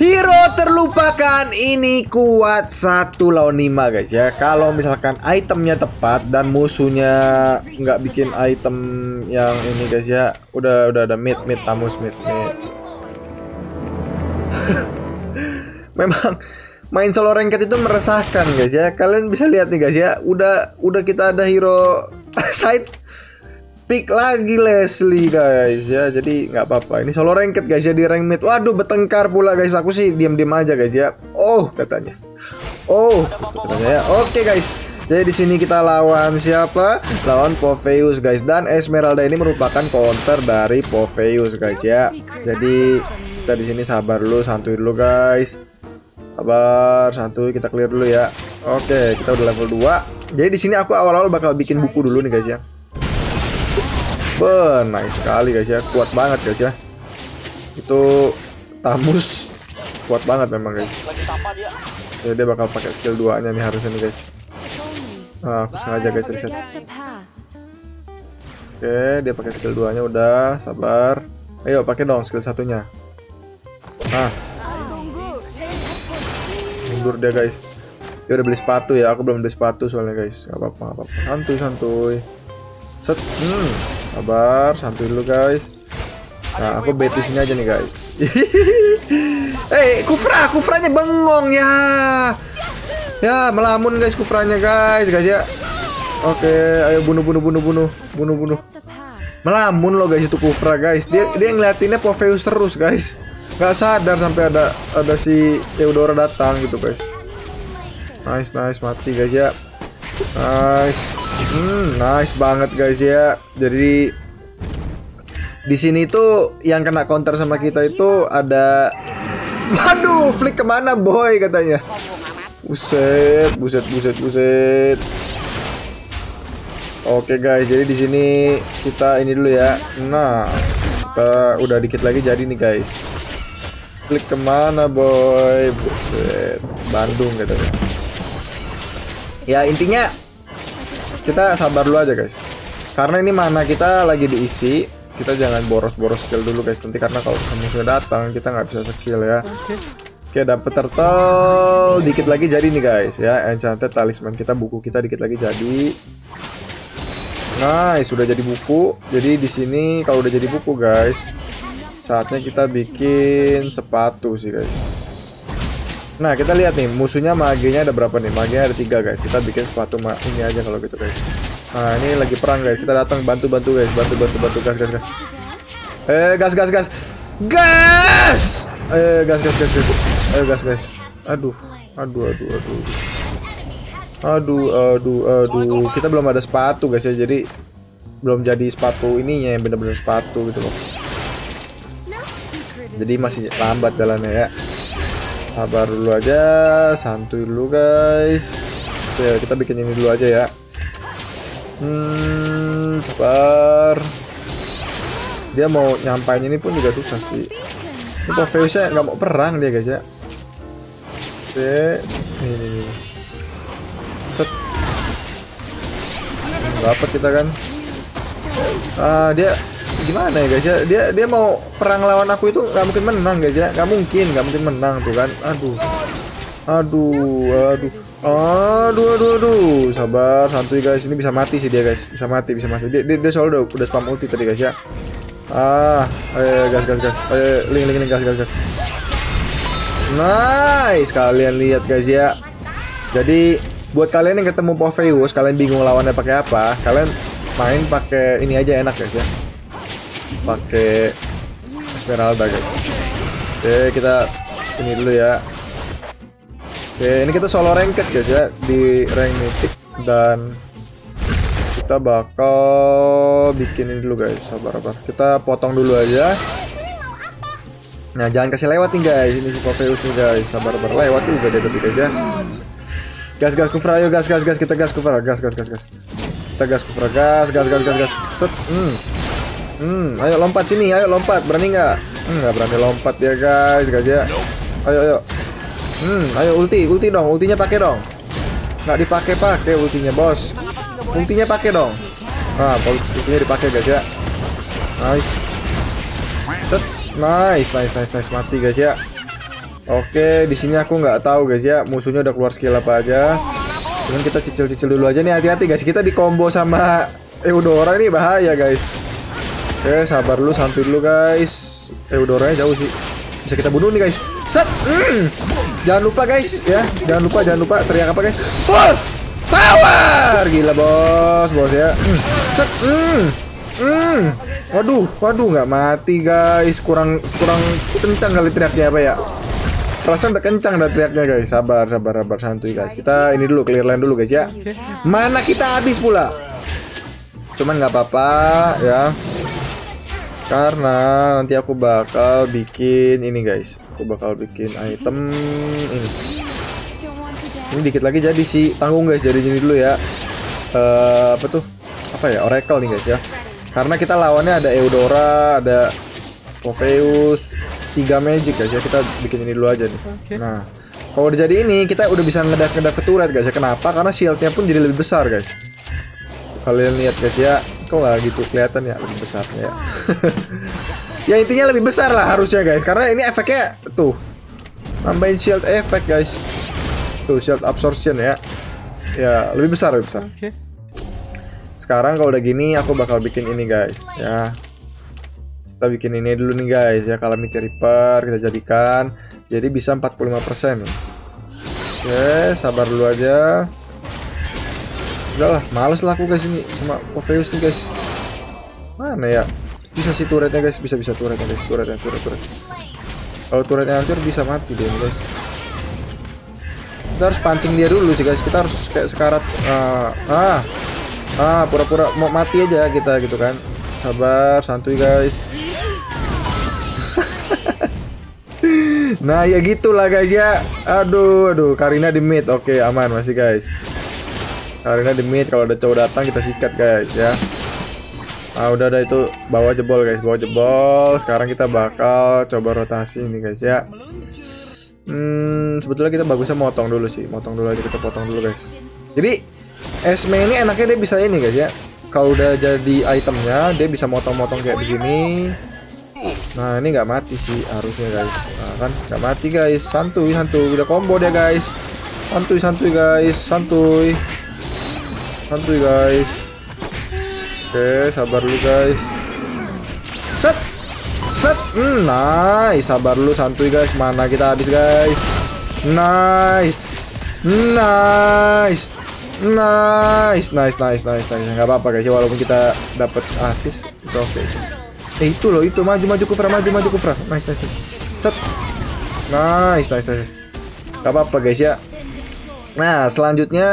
Hero terlupakan ini kuat satu lawan 5 guys ya. Kalau misalkan itemnya tepat dan musuhnya nggak bikin item yang ini guys ya, udah udah ada mid mid tamus mid mid. Memang main solo ranked itu meresahkan guys ya. Kalian bisa lihat nih guys ya, udah udah kita ada hero side pick lagi Leslie guys ya jadi nggak apa-apa ini solo ranked guys ya di rank mid waduh bertengkar pula guys aku sih diam-diam aja guys ya oh katanya oh katanya ya oke guys jadi di sini kita lawan siapa? Lawan Popheus guys dan Esmeralda ini merupakan counter dari Popheus guys ya. Jadi kita di sini sabar dulu, santuy dulu guys. Sabar, santuy kita clear dulu ya. Oke, kita udah level 2. Jadi di sini aku awal-awal bakal bikin buku dulu nih guys ya. Ben, nice sekali guys ya, kuat banget guys ya. Itu Tamus kuat banget memang guys. Ya, dia bakal pakai skill 2-nya nih harusnya nih guys. Nah, aku sengaja guys reset. Oke, dia pakai skill 2-nya udah, sabar. Ayo pakai dong skill satunya. Nah. Mundur dia guys. Dia udah beli sepatu ya, aku belum beli sepatu soalnya guys. Gak apa-apa, apa-apa. Santuy, santuy. Set. Hmm. Sabar, santuy dulu guys. Nah, aku bait di sini aja nih guys. Eh, hey, Kufra, Kufranya bengong ya. Ya, melamun guys Kufranya guys, guys ya. Oke, ayo bunuh bunuh bunuh bunuh, bunuh bunuh. Melamun loh guys itu Kufra guys. Dia dia ngeliatinnya Popheus terus guys. Gak sadar sampai ada ada si Theodora datang gitu guys. Nice nice mati guys ya. Nice. Hmm, nice banget guys ya. Jadi di sini tuh yang kena counter sama kita itu ada Waduh, flick ke mana boy katanya. Buset, buset, buset, buset. Oke guys, jadi di sini kita ini dulu ya. Nah, kita udah dikit lagi jadi nih guys. Klik ke mana boy? Buset, Bandung katanya. Ya intinya kita sabar dulu aja guys. Karena ini mana kita lagi diisi kita jangan boros-boros skill dulu guys. Nanti karena kalau musuhnya datang kita nggak bisa skill ya. Oke dapet turtle. Dikit lagi jadi nih guys ya. Enchanted talisman kita buku kita dikit lagi jadi. Nice sudah jadi buku. Jadi di sini kalau udah jadi buku guys saatnya kita bikin sepatu sih guys Nah kita lihat nih musuhnya maginya ada berapa nih? Maginya ada tiga guys. Kita bikin sepatu ini aja kalau gitu guys. Nah ini lagi perang guys. Kita datang bantu bantu guys. Bantu bantu bantu. Gas gas gas. Eh gas gas gas. Gas! Eh gas gas gas gas. Ayo gas guys Aduh aduh aduh aduh. Aduh aduh aduh. Kita belum ada sepatu guys ya. Jadi belum jadi sepatu ininya yang bener-bener sepatu gitu loh. Jadi masih lambat jalannya ya sabar dulu aja santuy dulu guys. Oke kita bikin ini dulu aja ya. Hmm sabar. Dia mau nyampain ini pun juga susah sih. Ini Popheusnya nggak mau perang dia guys ya? Oke ini, ini, ini. dapat kita kan? Ah dia gimana ya guys ya? Dia dia mau perang lawan aku itu nggak mungkin menang guys ya? Nggak mungkin nggak mungkin menang tuh kan? Aduh. Aduh aduh. Aduh aduh aduh. Sabar santuy guys. Ini bisa mati sih dia guys. Bisa mati bisa mati. Dia dia, dia soalnya udah, udah spam ulti tadi guys ya. Ah ayo gas gas gas. Ayo link link link gas gas gas. Nice. Kalian lihat guys ya. Jadi buat kalian yang ketemu Popheus kalian bingung lawannya pakai apa kalian main pakai ini aja enak guys ya pakai Esmeralda guys. Oke kita ini dulu ya. Oke ini kita solo ranked guys ya di rank mythic. Dan kita bakal bikin ini dulu guys. Sabar sabar. Kita potong dulu aja. Nah jangan kasih lewat nih guys. Ini si Popheus nih guys. Sabar sabar. Lewat juga dia tapi ya gas gas kufra. Ayo gas gas gas. Kita gas kufra. Gas gas gas gas. Kita gas kufra. Gas gas gas gas gas. Set. Hmm Hmm, ayo lompat sini, ayo lompat. Berani nggak? Hmm, nggak berani lompat ya guys, gajah. Ayo, ayo. Hmm, ayo ulti, ulti dong, ultinya pakai dong. Nggak dipakai pakai ultinya bos. Ultinya pakai dong. Nah, ultinya dipakai guys ya. Nice. Set. Nice, nice, nice, nice. Mati guys ya. Oke, di sini aku nggak tahu guys ya, musuhnya udah keluar skill apa aja. Kita cicil-cicil dulu aja nih, hati-hati guys. Kita di combo sama Eudora ini bahaya guys. Oke, sabar dulu, santuy dulu guys. Eudoranya jauh sih. Bisa kita bunuh nih guys. Set. Mm. Jangan lupa guys ya, jangan lupa, jangan lupa teriak apa guys? Full power. Gila bos, bos ya. Mm. Set. Mm. Mm. Waduh, waduh nggak mati guys. Kurang kurang kencang kali teriaknya apa ya? Perasaan udah kencang udah teriaknya guys. Sabar, sabar, sabar, santuy guys. Kita ini dulu clear line dulu guys ya. Mana kita habis pula? Cuman nggak apa-apa ya. Karena nanti aku bakal bikin ini guys. Aku bakal bikin item ini. Ini dikit lagi jadi si tanggung guys. Jadi ini dulu ya. Uh, apa tuh? Apa ya? Oracle nih guys ya. Karena kita lawannya ada Eudora, ada Popheus, tiga magic guys ya. Kita bikin ini dulu aja nih. Nah, kalau udah jadi ini kita udah bisa ngedak-ngedak ke turret guys ya. Kenapa? Karena shieldnya pun jadi lebih besar guys. Kalian lihat guys ya. Kok nggak gitu kelihatan ya lebih besarnya ya. ya intinya lebih besar lah harusnya guys. Karena ini efeknya tuh nambahin shield effect guys. Tuh shield absorption ya. Ya lebih besar lebih besar. Sekarang kalau udah gini aku bakal bikin ini guys ya. Kita bikin ini dulu nih guys ya Calamity Reaper kita jadikan jadi bisa 45% nih. Oke, sabar dulu aja. Udahlah, males lah aku guys ini sama Popheus nih guys. Mana ya? Bisa sih turretnya guys, bisa bisa turretnya guys, turretnya turret turret. Kalau turretnya hancur bisa mati deh guys. Kita harus pancing dia dulu sih guys. Kita harus kayak sekarat. Ah, ah, ah pura-pura mau mati aja kita gitu kan. Sabar, santuy guys. nah ya gitulah guys ya. Aduh, aduh. Karina di mid, oke aman masih guys. Karina di mid kalau ada cowok datang kita sikat guys ya. Ah udah ada itu bawa jebol guys, bawa jebol. Sekarang kita bakal coba rotasi ini guys ya. Hmm, sebetulnya kita bagusnya motong dulu sih, motong dulu aja kita potong dulu guys. Jadi Esme ini enaknya dia bisa ini guys ya. Kalau udah jadi itemnya dia bisa motong-motong kayak begini. Nah ini nggak mati sih harusnya guys. Nah kan nggak mati guys. Santuy santuy udah combo dia guys. Santuy santuy guys. Santuy. Santuy guys. Oke, sabar dulu guys. Set. Set. Hmm, nice. Sabar dulu santuy guys. Mana kita habis guys. Nice. Nice. Nice, nice, nice, nice, nice. Gak apa-apa guys, walaupun kita dapat assist, it's okay. Eh itu loh, itu maju, maju kufra, maju, maju kufra. Nice, nice, nice. Set. Nice, nice, nice. Gak apa-apa guys ya. Nah, selanjutnya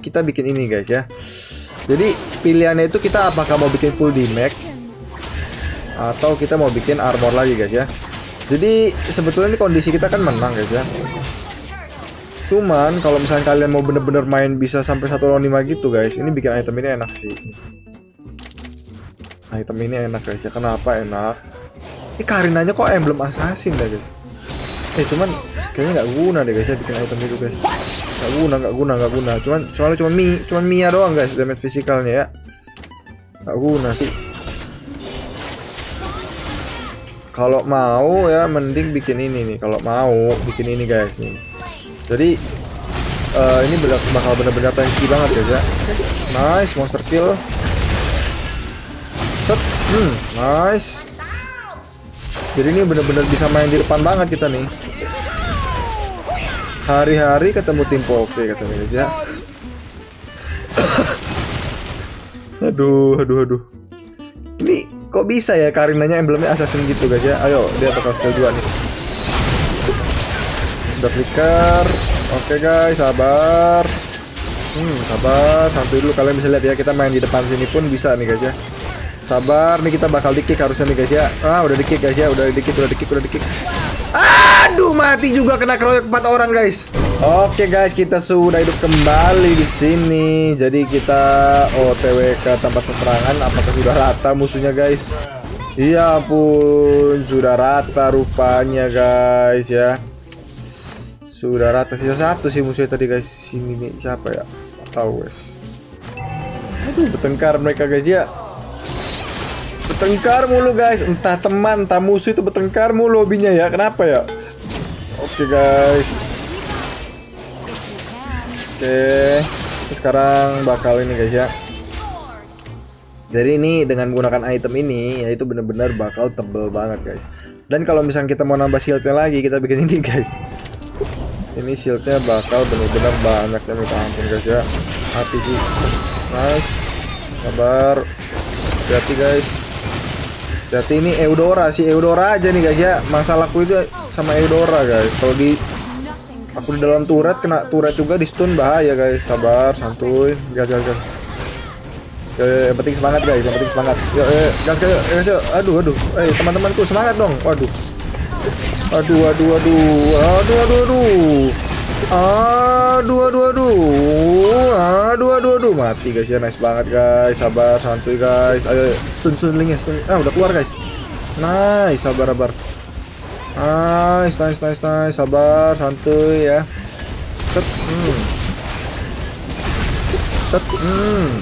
kita bikin ini guys ya. Jadi pilihannya itu kita apakah mau bikin full damage atau kita mau bikin armor lagi guys ya. Jadi sebetulnya ini kondisi kita kan menang guys ya. Cuman kalau misalnya kalian mau bener-bener main bisa sampai satu lawan lima gitu guys, ini bikin item ini enak sih. Item ini enak guys ya. Kenapa enak? Ini karinanya kok emblem assassin dah guys. Eh cuman kayaknya nggak guna deh guys ya bikin item itu guys. Nggak guna, nggak guna, nggak guna. Cuman soalnya cuma mi, cuman Mia doang guys damage fisikalnya ya. Nggak guna sih. Kalau mau ya mending bikin ini nih. Kalau mau bikin ini guys nih. Jadi uh, ini bakal benar-benar tanky banget guys ya. Nice monster kill. Set. Hmm, nice. Jadi ini benar-benar bisa main di depan banget kita nih. Hari-hari ketemu tim Poke guys ya. aduh, aduh, aduh. Ini kok bisa ya Karinanya emblemnya assassin gitu guys ya. Ayo, dia bakal skill 2 nih. Udah flicker. Oke guys sabar. Hmm sabar. Santai dulu kalian bisa lihat ya kita main di depan sini pun bisa nih guys ya. Sabar nih kita bakal dikick harusnya nih guys ya. Ah udah dikick guys ya. Udah dikick udah dikick udah dikick aduh mati juga kena keroyok empat orang guys Oke guys, kita sudah hidup kembali di sini. Jadi kita OTW ke tempat peperangan. Apakah sudah rata musuhnya guys? Iya pun sudah rata rupanya guys ya. Sudah rata sisa satu sih musuhnya tadi guys. Sini nih siapa ya? Tahu guys. Aduh, bertengkar mereka guys ya. Bertengkar mulu guys. Entah teman, entah musuh itu bertengkar mulu hobinya ya. Kenapa ya? Oke guys. Oke. Terus sekarang bakal ini guys ya. Jadi ini dengan menggunakan item ini yaitu benar-benar bakal tebel banget guys. Dan kalau misalnya kita mau nambah shieldnya lagi kita bikin ini guys. Ini shieldnya bakal benar-benar banyak ya minta ampun guys ya. Mati sih. Nice. Sabar. Hati guys. Hati ini Eudora sih Eudora aja nih guys ya. Masalahku itu sama Eudora guys. Kalau di aku di dalam turret kena turret juga di stun bahaya guys. Sabar, santuy. Gas gas gas. Yo, yo, yang penting semangat guys, yang penting semangat. Yo, yo, gas gas, gas, yo. Aduh, aduh. Eh, teman-temanku semangat dong. Waduh. Aduh, aduh, aduh. Aduh, aduh, aduh. Aduh, aduh, aduh. Aduh, aduh, aduh. Mati guys ya, nice banget guys. Sabar, santuy guys. Ayo, stun stun linknya, stun. Ah, udah keluar guys. Nice, sabar, sabar. Nice, nice, nice, nice. Sabar, santuy ya. Set. Hmm. Set. Hmm.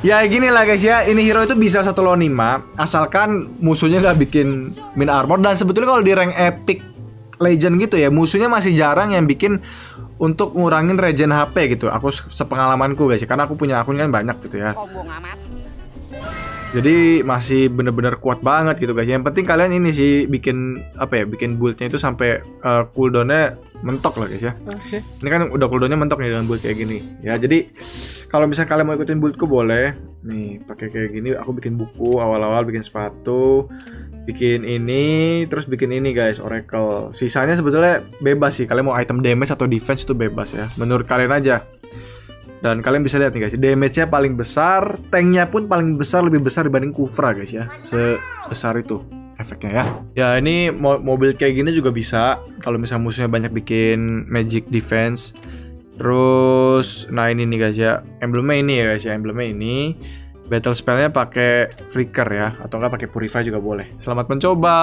Ya gini lah guys ya, ini hero itu bisa satu lawan 5 Asalkan musuhnya nggak bikin min armor Dan sebetulnya kalau di rank epic legend gitu ya Musuhnya masih jarang yang bikin untuk ngurangin regen HP gitu Aku se- sepengalamanku guys ya, karena aku punya akun kan banyak gitu ya Jadi masih bener-bener kuat banget gitu guys. Yang penting kalian ini sih bikin apa ya, bikin buildnya itu sampai eh, cooldownnya mentok lah guys ya. Oke. ini kan udah cooldownnya mentok nih dengan build kayak gini. Ya jadi kalau misalnya kalian mau ikutin buildku boleh. Nih pakai kayak gini aku bikin buku awal-awal bikin sepatu bikin ini terus bikin ini guys oracle. Sisanya sebetulnya bebas sih. Kalian mau item damage atau defense itu bebas ya. Menurut kalian aja dan kalian bisa lihat nih guys damage-nya paling besar tanknya pun paling besar lebih besar dibanding Kufra guys ya. Sebesar itu efeknya ya. Ya ini mo- mobil kayak gini juga bisa. Kalau misalnya musuhnya banyak bikin magic defense. Terus nah ini nih guys ya. Emblemnya ini ya guys ya. Emblemnya ini. Battle spellnya pakai flicker ya. Atau enggak pakai purify juga boleh. Selamat mencoba